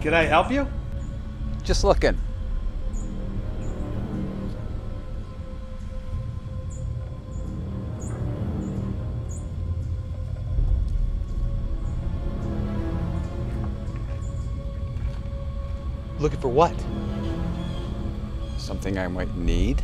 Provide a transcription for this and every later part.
Can I help you? Just looking. Looking for what? Something I might need.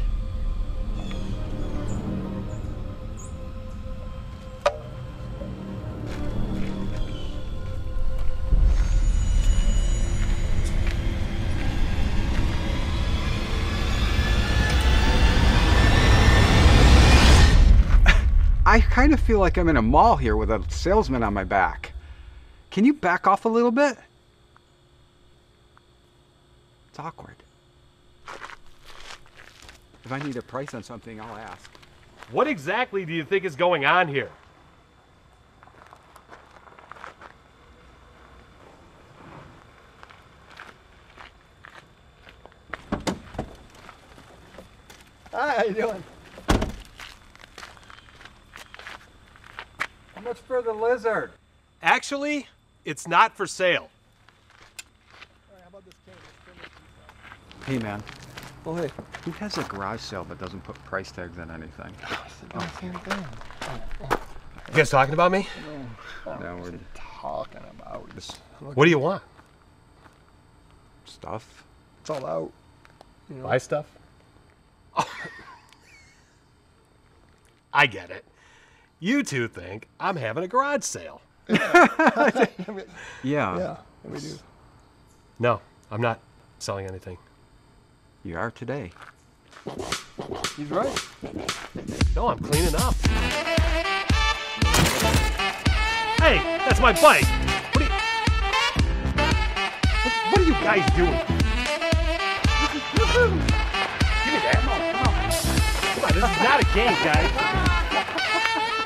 I kind of feel like I'm in a mall here with a salesman on my back. Can you back off a little bit? It's awkward. If I need a price on something, I'll ask. What exactly do you think is going on here? Hi, how you doing? Much for the lizard? Actually, it's not for sale. Hey, man. Oh, hey. Who has a garage sale but doesn't put price tags on anything? Oh, Same thing. You guys talking about me? Oh, no, we're Talking about this. What do you want? stuff. It's all out. You know. Buy stuff? I get it. You two think I'm having a garage sale. Yeah. Yeah, we do. No, I'm not selling anything. You are today. He's right. No, I'm cleaning up. Hey, that's my bike. What are you, what, what are you guys doing? Give me that. Come on, this is not a game, guys.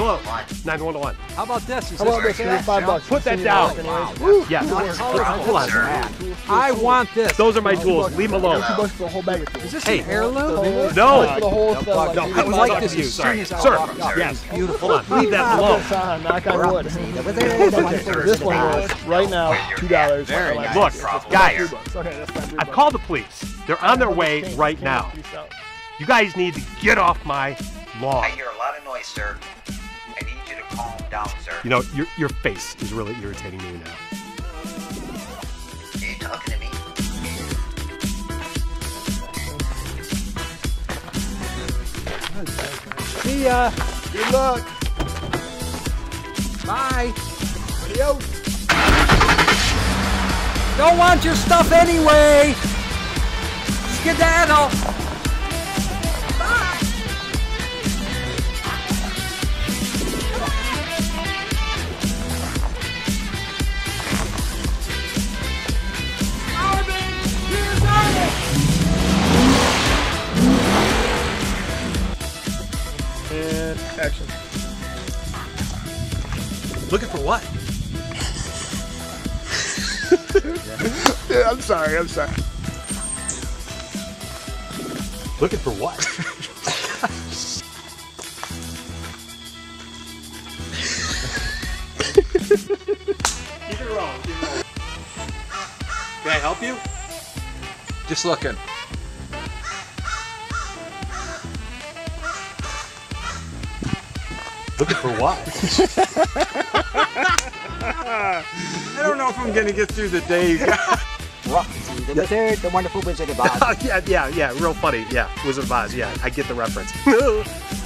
over in the first place. Hey! Come on. Hello, 911. How about this? Is How about this this? Give me five bucks. Put that down. the link anyways. Yeah, hold on. I want this. Those are my tools. Leave them alone. Two bucks for the whole bag of. Is this an heirloom? No. Whole stuff. No, you I can was buy like it. this, Sorry. you, Sorry. sir. Sorry. Yes, hold on. Leave that alone. This on, knock on wood. This one was right now two dollars. Look, guys, Okay, that's fine. I've called the police. They're on their way right now. You guys need to get off my lawn. I hear a lot of noise, sir. Down, sir. You know, your, your face is really irritating me now. Are you talking to me? See ya. Good luck. Bye. Adios. Don't want your stuff anyway. Skedaddle. Looking for what? Yeah, I'm sorry. I'm sorry. Looking for what? Keep it rolling. Keep it rolling. Can I help you? Just looking. Looking for what? I don't know if I'm gonna get through the day. Roxy, the third, the wonderful Wizard of Oz. Yeah, yeah, yeah, real funny. Yeah, Wizard of Oz. Yeah, I get the reference.